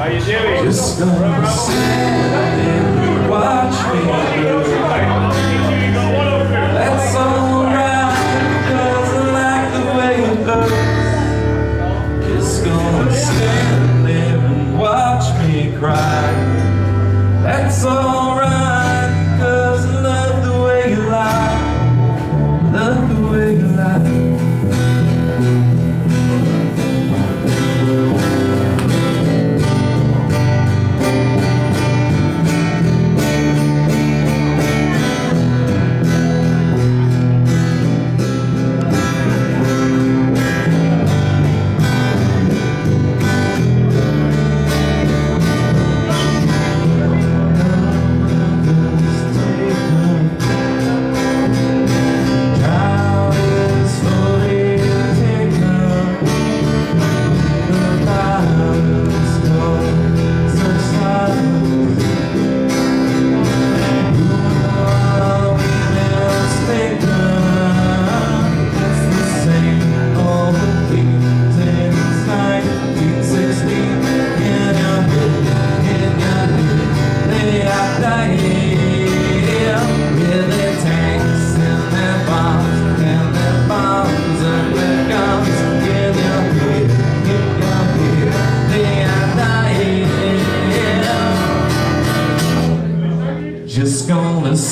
Just gonna stand and watch me. That's alright, cause I like the way it Just gonna there and watch me cry. That's alright,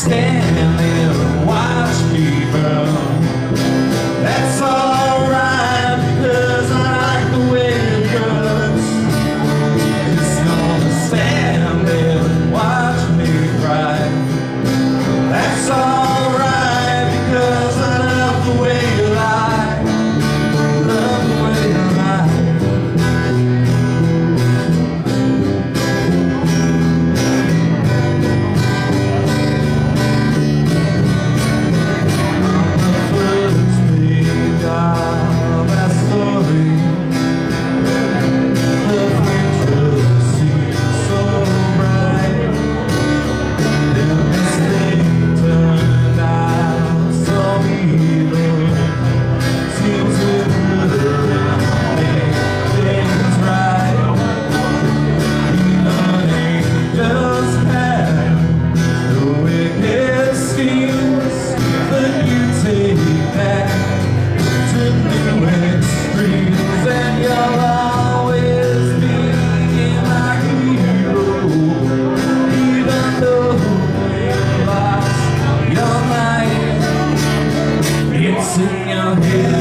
There sing out here.